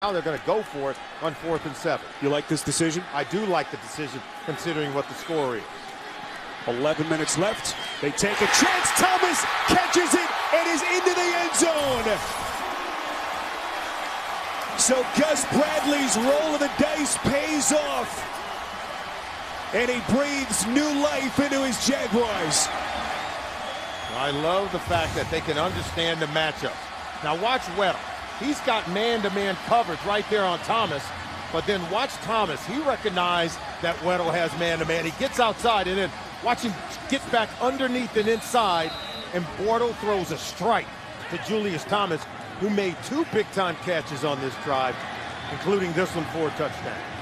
Now they're going to go for it on fourth and seven. You like this decision? I do like the decision considering what the score is. 11 minutes left. They take a chance. Thomas catches it and is into the end zone. So Gus Bradley's roll of the dice pays off. And he breathes new life into his Jaguars. I love the fact that they can understand the matchup. Now watch Weddle. He's got man-to-man coverage right there on Thomas. But then watch Thomas. He recognized that Weddle has man-to-man. He gets outside and then watch him get back underneath and inside. And Bortles throws a strike to Julius Thomas, who made two big-time catches on this drive, including this one for a touchdown.